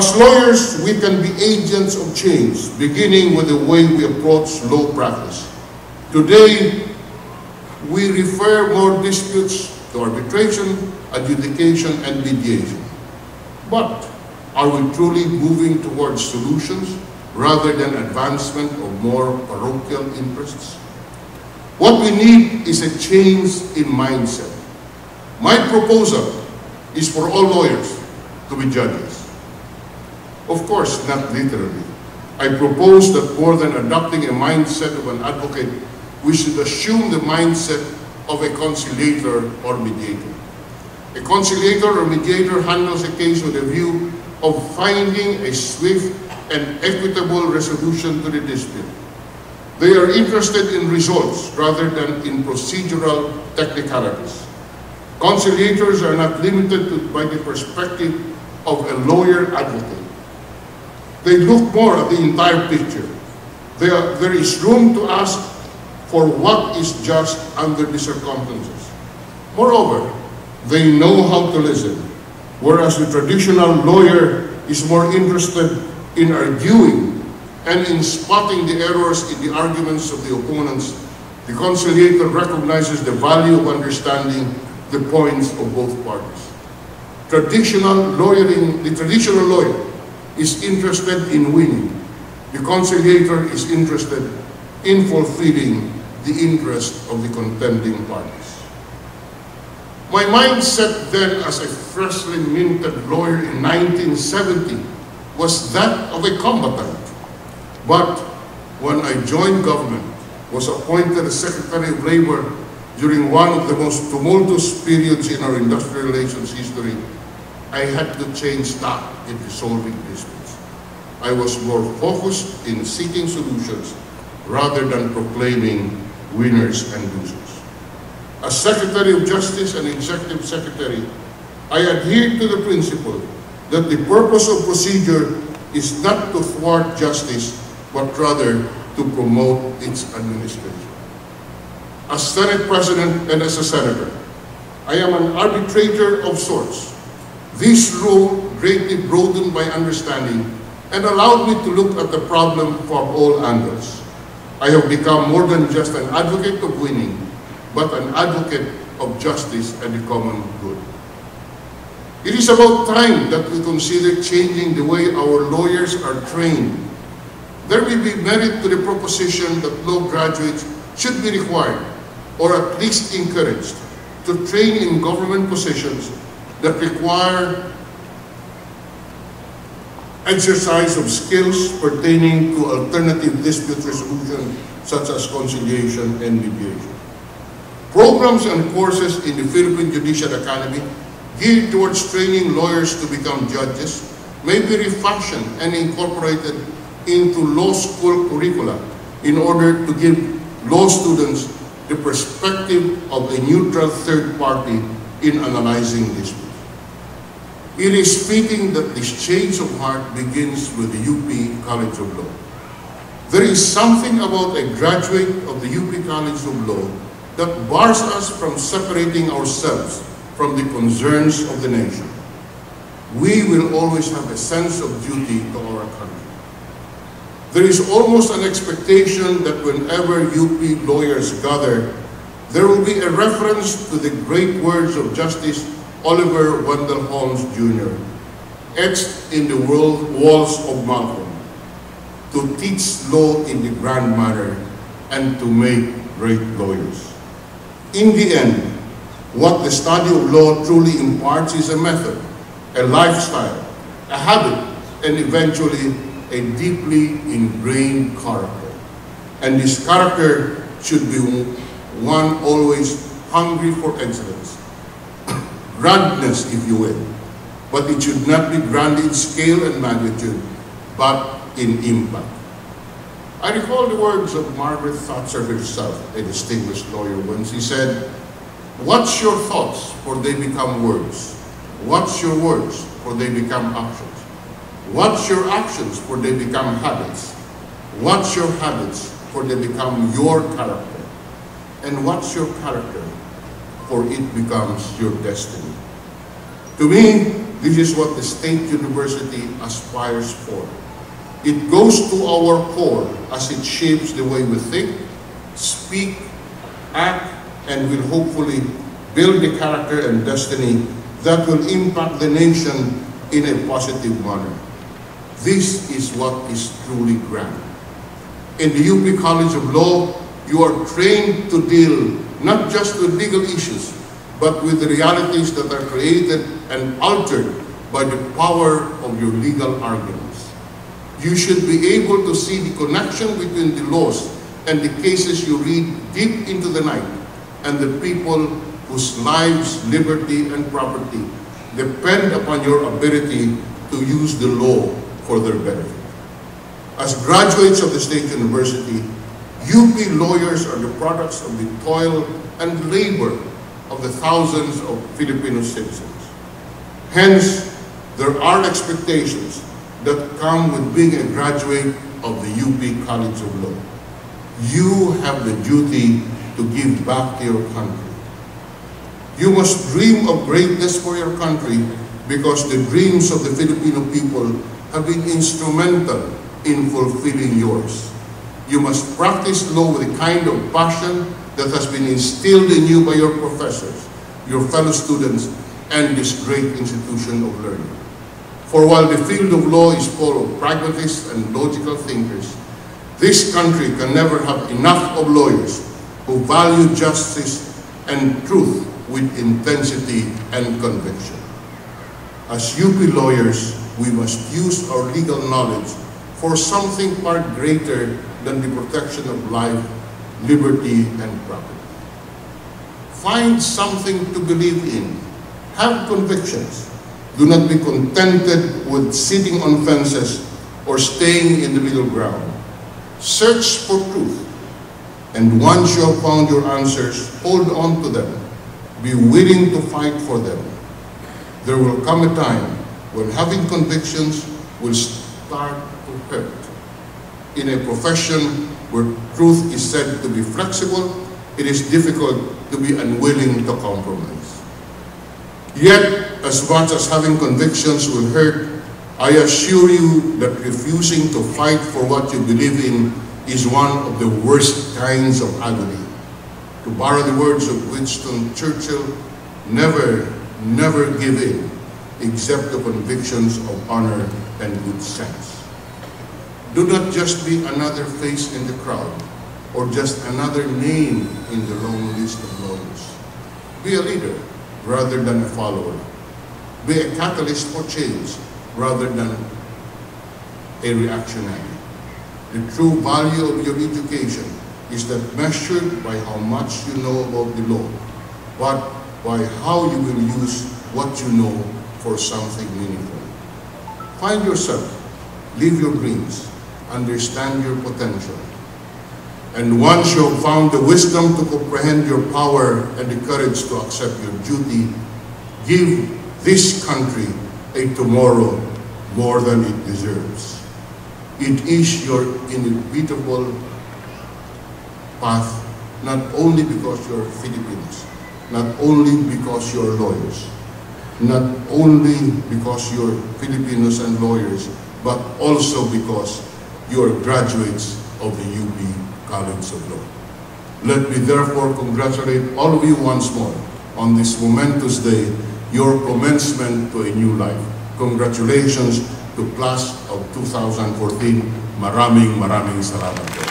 As lawyers, we can be agents of change, beginning with the way we approach law practice. Today, we refer more disputes to arbitration, adjudication, and mediation. But are we truly moving towards solutions rather than advancement of more parochial interests? What we need is a change in mindset. My proposal is for all lawyers to be judges. Of course, not literally. I propose that more than adopting a mindset of an advocate, we should assume the mindset of a conciliator or mediator. A conciliator or mediator handles a case with a view of finding a swift and equitable resolution to the dispute. They are interested in results rather than in procedural technicalities. Conciliators are not limited to, by the perspective of a lawyer advocate. They look more at the entire picture. There, there is room to ask for what is just under the circumstances. Moreover, they know how to listen, whereas the traditional lawyer is more interested in arguing and in spotting the errors in the arguments of the opponents. The conciliator recognizes the value of understanding the points of both parties. Traditional lawyering, the traditional lawyer is interested in winning. The conciliator is interested in fulfilling the interest of the contending parties. My mindset then as a freshly minted lawyer in 1970 was that of a combatant. But when I joined government, was appointed Secretary of Labor during one of the most tumultuous periods in our industrial relations history, I had to change tack in resolving disputes. I was more focused in seeking solutions rather than proclaiming winners and losers. As Secretary of Justice and Executive Secretary, I adhered to the principle that the purpose of procedure is not to thwart justice, but rather to promote its administration. As Senate President and as a Senator, I am an arbitrator of sorts this role greatly broadened my understanding and allowed me to look at the problem from all angles. I have become more than just an advocate of winning, but an advocate of justice and the common good. It is about time that we consider changing the way our lawyers are trained. There may be merit to the proposition that law graduates should be required, or at least encouraged, to train in government positions that require exercise of skills pertaining to alternative dispute resolution such as conciliation and mediation. Programs and courses in the Philippine Judicial Academy geared towards training lawyers to become judges may be refashioned and incorporated into law school curricula in order to give law students the perspective of a neutral third party in analyzing disputes. It is fitting that this change of heart begins with the UP College of Law. There is something about a graduate of the UP College of Law that bars us from separating ourselves from the concerns of the nation. We will always have a sense of duty to our country. There is almost an expectation that whenever UP lawyers gather, there will be a reference to the great words of Justice Oliver Wendell Holmes Jr., etched in the world walls of Malcolm, to teach law in the grand manner and to make great lawyers. In the end, what the study of law truly imparts is a method, a lifestyle, a habit, and eventually a deeply ingrained character. And this character should be one always hungry for excellence, grandness, if you will. But it should not be grand in scale and magnitude, but in impact. I recall the words of Margaret Thatcher herself, a distinguished lawyer, when she said, Watch your thoughts, for they become words. Watch your words, for they become actions. Watch your actions, for they become habits. Watch your habits, for they become your character. And watch your character, for it becomes your destiny. To me, This is what the State University aspires for. It goes to our core as it shapes the way we think, speak, act, and will hopefully build the character and destiny that will impact the nation in a positive manner. This is what is truly grand. In the UP College of Law, you are trained to deal not just with legal issues, but with the realities that are created and altered by the power of your legal arguments. You should be able to see the connection between the laws and the cases you read deep into the night and the people whose lives, liberty, and property depend upon your ability to use the law for their benefit. As graduates of the State University, UP lawyers are the products of the toil and labor of the thousands of Filipino citizens. Hence, there are expectations that come with being a graduate of the UP College of Law. You have the duty to give back to your country. You must dream of greatness for your country because the dreams of the Filipino people have been instrumental in fulfilling yours. You must practice law with the kind of passion that has been instilled in you by your professors, your fellow students, and this great institution of learning. For while the field of law is full of pragmatists and logical thinkers, this country can never have enough of lawyers who value justice and truth with intensity and conviction. As UP lawyers, we must use our legal knowledge for something far greater than the protection of life, liberty, and property. Find something to believe in. Have convictions. Do not be contented with sitting on fences or staying in the middle ground. Search for truth. And once you have found your answers, hold on to them. Be willing to fight for them. There will come a time when having convictions will start to hurt. In a profession where truth is said to be flexible, it is difficult to be unwilling to compromise. Yet, as much as having convictions will hurt, I assure you that refusing to fight for what you believe in is one of the worst kinds of agony. To borrow the words of Winston Churchill, never, never give in except the convictions of honor and good sense. Do not just be another face in the crowd or just another name in the long list of lawyers. Be a leader rather than a follower. Be a catalyst for change rather than a reactionary. The true value of your education is that measured by how much you know about the law, but by how you will use what you know for something meaningful. Find yourself, live your dreams, understand your potential. And once you have found the wisdom to comprehend your power and the courage to accept your duty, give this country a tomorrow more than it deserves. It is your inevitable path, not only because you're Filipinos, not only because you're lawyers, not only because you're Filipinos and lawyers, but also because you're graduates of the UP College of Law. Let me therefore congratulate all of you once more on this momentous day, your commencement to a new life. Congratulations to class of 2014. Maraming maraming salamat.